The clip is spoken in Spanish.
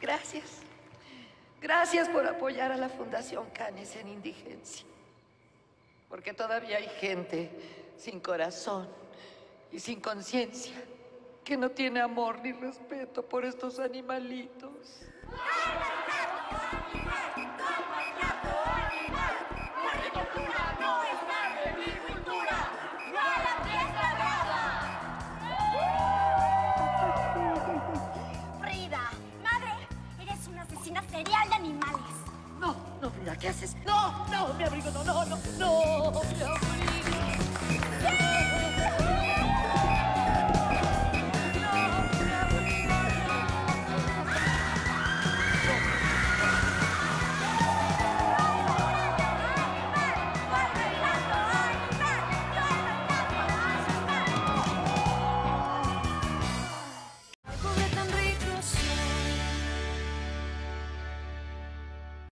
Gracias. Gracias por apoyar a la Fundación Canes en Indigencia. Porque todavía hay gente sin corazón y sin conciencia que no tiene amor ni respeto por estos animalitos. Una serial de animales. No, no, Frida, ¿qué haces? No, no, mi abrigo, no, no, no, no, mi abrigo.